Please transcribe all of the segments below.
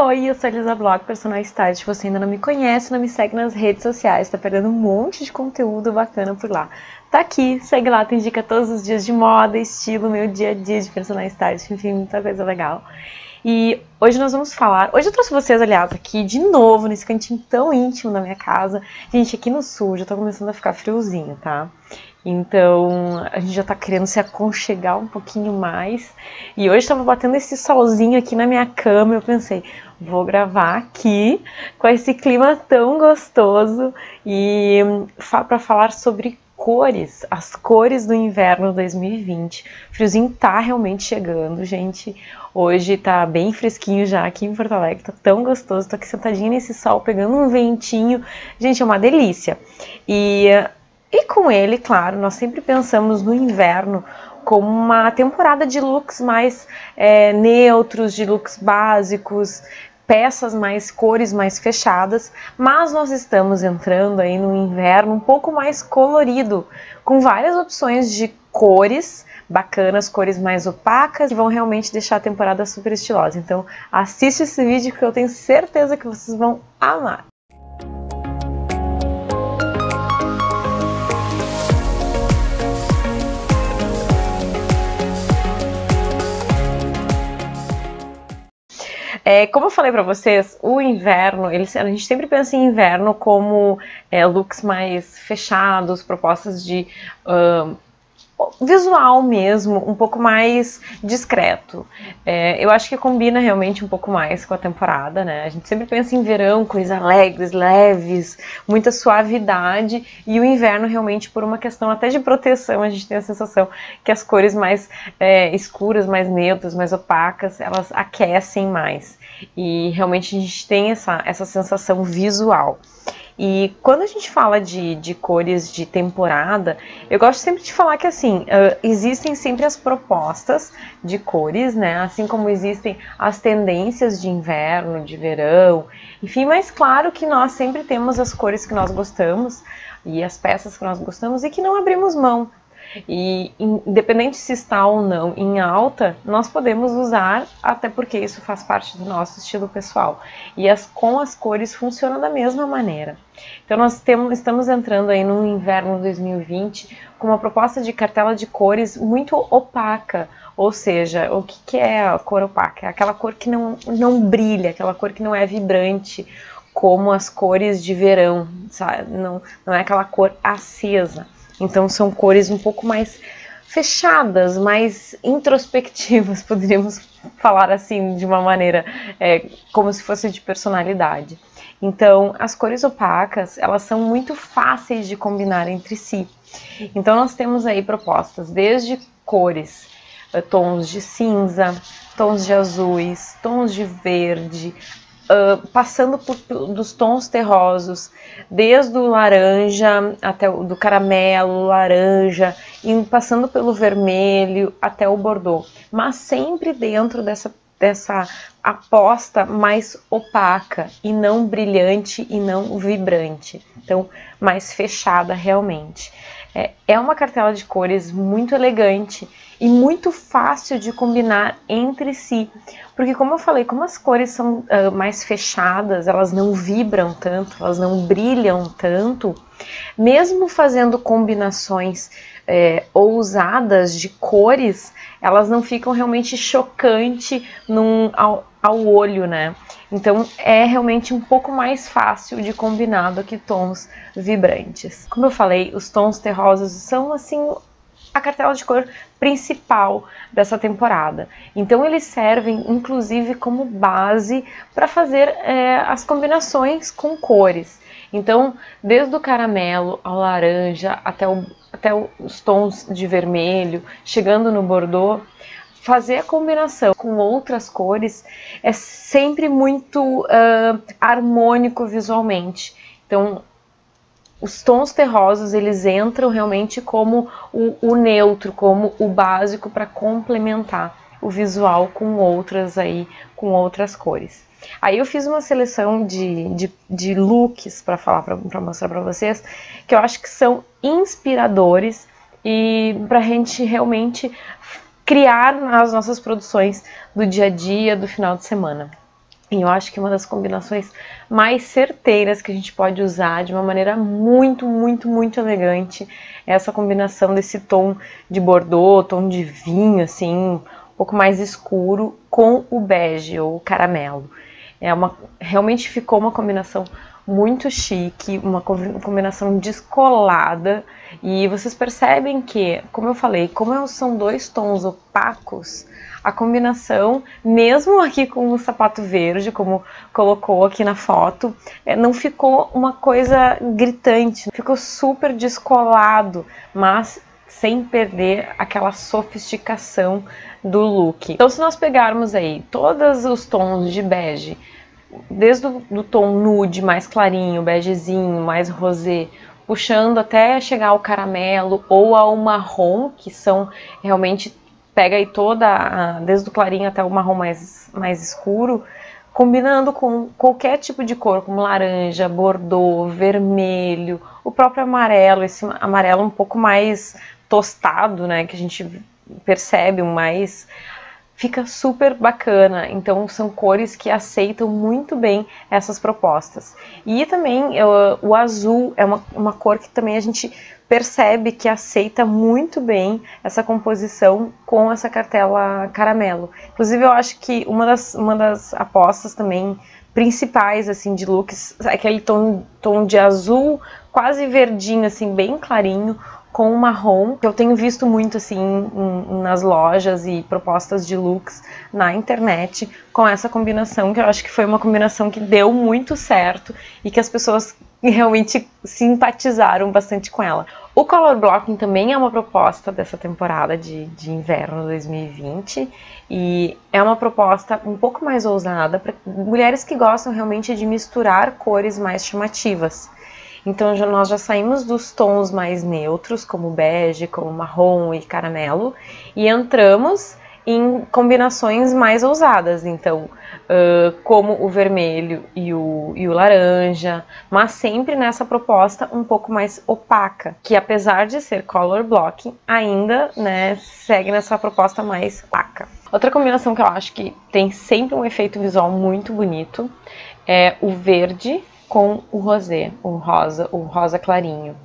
Oi, eu sou a Elisa Bloch, personal stylist. Se você ainda não me conhece, não me segue nas redes sociais, tá perdendo um monte de conteúdo bacana por lá. Tá aqui, segue lá, tem dica todos os dias de moda, estilo, meu dia a dia de personal stylist, enfim, muita coisa legal. E hoje nós vamos falar. Hoje eu trouxe vocês, aliás, aqui de novo, nesse cantinho tão íntimo da minha casa. Gente, aqui no sul já tá começando a ficar friozinho, tá? Então a gente já tá querendo se aconchegar um pouquinho mais. E hoje estava batendo esse solzinho aqui na minha cama. Eu pensei, vou gravar aqui com esse clima tão gostoso e para falar sobre cores, as cores do inverno 2020. O friozinho tá realmente chegando, gente. Hoje tá bem fresquinho já aqui em Porto Alegre, tá tão gostoso. Tô aqui sentadinha nesse sol, pegando um ventinho. Gente, é uma delícia. E, e com ele, claro, nós sempre pensamos no inverno como uma temporada de looks mais é, neutros, de looks básicos, peças mais cores mais fechadas, mas nós estamos entrando aí no inverno um pouco mais colorido, com várias opções de cores bacanas, cores mais opacas, que vão realmente deixar a temporada super estilosa. Então, assiste esse vídeo que eu tenho certeza que vocês vão amar. É, como eu falei para vocês, o inverno, ele, a gente sempre pensa em inverno como é, looks mais fechados, propostas de uh, visual mesmo, um pouco mais discreto. É, eu acho que combina realmente um pouco mais com a temporada, né? A gente sempre pensa em verão, coisas alegres, leves, muita suavidade, e o inverno realmente por uma questão até de proteção, a gente tem a sensação que as cores mais é, escuras, mais neutras, mais opacas, elas aquecem mais e realmente a gente tem essa, essa sensação visual. E quando a gente fala de, de cores de temporada, eu gosto sempre de falar que assim, uh, existem sempre as propostas de cores, né? Assim como existem as tendências de inverno, de verão, enfim, mas claro que nós sempre temos as cores que nós gostamos e as peças que nós gostamos e que não abrimos mão. E independente se está ou não em alta, nós podemos usar, até porque isso faz parte do nosso estilo pessoal. E as, com as cores funciona da mesma maneira. Então nós temos, estamos entrando aí no inverno 2020 com uma proposta de cartela de cores muito opaca. Ou seja, o que, que é a cor opaca? É aquela cor que não, não brilha, aquela cor que não é vibrante, como as cores de verão, sabe? Não, não é aquela cor acesa. Então são cores um pouco mais fechadas, mais introspectivas, poderíamos falar assim de uma maneira é, como se fosse de personalidade. Então, as cores opacas, elas são muito fáceis de combinar entre si. Então, nós temos aí propostas desde cores, eh, tons de cinza, tons de azuis, tons de verde, passando por, dos tons terrosos, desde o laranja até o do caramelo, laranja, e passando pelo vermelho até o bordeaux, mas sempre dentro dessa dessa aposta mais opaca e não brilhante e não vibrante, então mais fechada realmente. É, é uma cartela de cores muito elegante e muito fácil de combinar entre si, porque como eu falei, como as cores são uh, mais fechadas, elas não vibram tanto, elas não brilham tanto, mesmo fazendo combinações é, ousadas de cores, elas não ficam realmente chocante num, ao olho, né? Então é realmente um pouco mais fácil de combinar do que tons vibrantes. Como eu falei, os tons terrosos são assim a cartela de cor principal dessa temporada. Então eles servem inclusive como base para fazer é, as combinações com cores. Então, desde o caramelo ao laranja até, o, até os tons de vermelho, chegando no bordeaux, fazer a combinação com outras cores é sempre muito uh, harmônico visualmente. Então, os tons terrosos eles entram realmente como o, o neutro, como o básico para complementar o visual com outras aí, com outras cores. Aí eu fiz uma seleção de, de, de looks para falar, para mostrar para vocês, que eu acho que são inspiradores e para a gente realmente criar as nossas produções do dia a dia, do final de semana. E eu acho que uma das combinações mais certeiras que a gente pode usar de uma maneira muito, muito, muito elegante é essa combinação desse tom de bordô, tom de vinho, assim, um pouco mais escuro, com o bege ou caramelo. É uma, realmente ficou uma combinação muito chique, uma combinação descolada. E vocês percebem que, como eu falei, como são dois tons opacos, a combinação, mesmo aqui com o sapato verde, como colocou aqui na foto, é, não ficou uma coisa gritante, ficou super descolado, mas sem perder aquela sofisticação do look. Então, se nós pegarmos aí todos os tons de bege, desde o do tom nude mais clarinho, begezinho, mais rosé, puxando até chegar ao caramelo ou ao marrom, que são realmente pega aí toda, desde o clarinho até o marrom mais, mais escuro, combinando com qualquer tipo de cor, como laranja, bordô, vermelho, o próprio amarelo, esse amarelo um pouco mais tostado, né, que a gente percebe, mais fica super bacana. Então são cores que aceitam muito bem essas propostas. E também eu, o azul é uma, uma cor que também a gente percebe que aceita muito bem essa composição com essa cartela caramelo. Inclusive eu acho que uma das, uma das apostas também principais assim de looks é aquele tom, tom de azul quase verdinho assim bem clarinho com marrom, que eu tenho visto muito assim em, nas lojas e propostas de looks na internet, com essa combinação, que eu acho que foi uma combinação que deu muito certo e que as pessoas realmente simpatizaram bastante com ela. O color blocking também é uma proposta dessa temporada de, de inverno 2020 e é uma proposta um pouco mais ousada para mulheres que gostam realmente de misturar cores mais chamativas. Então nós já saímos dos tons mais neutros, como bege, como marrom e caramelo, e entramos em combinações mais ousadas, então, uh, como o vermelho e o, e o laranja, mas sempre nessa proposta um pouco mais opaca, que apesar de ser color blocking, ainda né, segue nessa proposta mais opaca. Outra combinação que eu acho que tem sempre um efeito visual muito bonito é o verde com o rosé, o rosa, o rosa clarinho.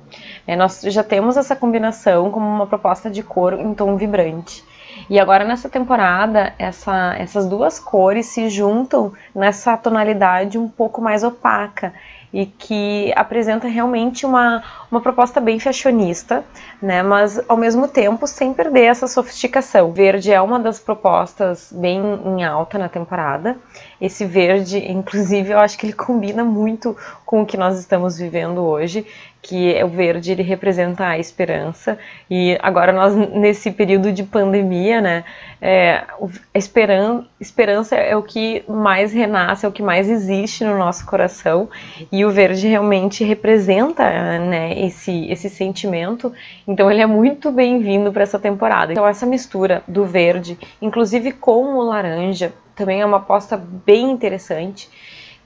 É, nós já temos essa combinação como uma proposta de cor em tom vibrante. E agora nessa temporada, essa, essas duas cores se juntam nessa tonalidade um pouco mais opaca e que apresenta realmente uma, uma proposta bem fashionista, né? Mas ao mesmo tempo sem perder essa sofisticação. Verde é uma das propostas bem em alta na temporada. Esse verde, inclusive, eu acho que ele combina muito com o que nós estamos vivendo hoje, que é o verde ele representa a esperança e agora nós nesse período de pandemia, né, é, a esperan esperança é o que mais renasce, é o que mais existe no nosso coração e o verde realmente representa, né, esse esse sentimento. Então ele é muito bem-vindo para essa temporada. Então essa mistura do verde, inclusive com o laranja, também é uma aposta bem interessante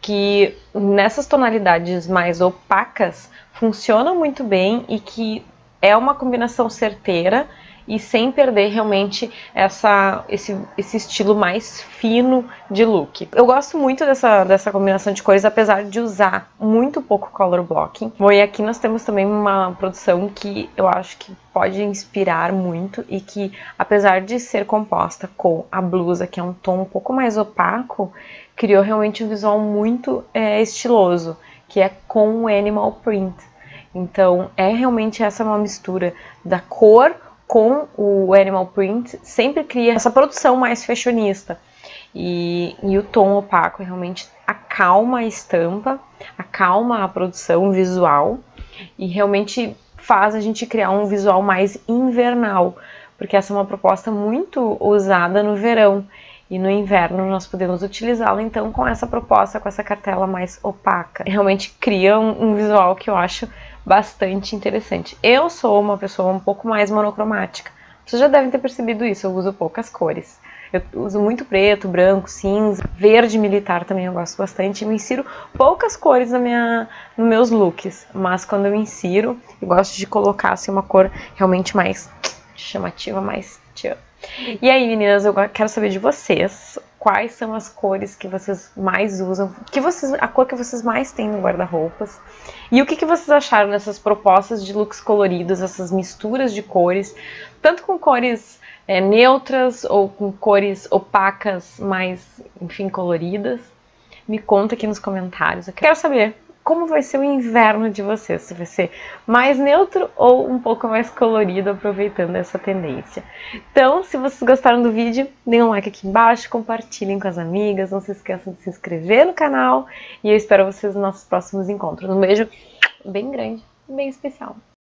que nessas tonalidades mais opacas funciona muito bem e que é uma combinação certeira e sem perder realmente essa, esse, esse estilo mais fino de look. Eu gosto muito dessa, dessa combinação de cores, apesar de usar muito pouco color blocking. Bom, e aqui nós temos também uma produção que eu acho que pode inspirar muito e que, apesar de ser composta com a blusa, que é um tom um pouco mais opaco, criou realmente um visual muito é, estiloso, que é com o animal print. Então, é realmente essa uma mistura da cor com o animal print, sempre cria essa produção mais fashionista. E, e o tom opaco realmente acalma a estampa, acalma a produção visual e realmente faz a gente criar um visual mais invernal, porque essa é uma proposta muito usada no verão e no inverno nós podemos utilizá-la então com essa proposta, com essa cartela mais opaca. Realmente cria um, um visual que eu acho bastante interessante. Eu sou uma pessoa um pouco mais monocromática. Vocês já devem ter percebido isso, eu uso poucas cores. Eu uso muito preto, branco, cinza, verde militar também eu gosto bastante. Eu insiro poucas cores na minha, nos meus looks, mas quando eu insiro, eu gosto de colocar assim, uma cor realmente mais chamativa, mais tchan. E aí, meninas, eu quero saber de vocês quais são as cores que vocês mais usam, que vocês, a cor que vocês mais têm no guarda-roupas. E o que, que vocês acharam dessas propostas de looks coloridos, essas misturas de cores, tanto com cores é, neutras ou com cores opacas mais, enfim, coloridas. Me conta aqui nos comentários. Eu quero saber como vai ser o inverno de vocês, se vai ser mais neutro ou um pouco mais colorido, aproveitando essa tendência. Então, se vocês gostaram do vídeo, deem um like aqui embaixo, compartilhem com as amigas, não se esqueçam de se inscrever no canal e eu espero vocês nos nossos próximos encontros. Um beijo bem grande, bem especial.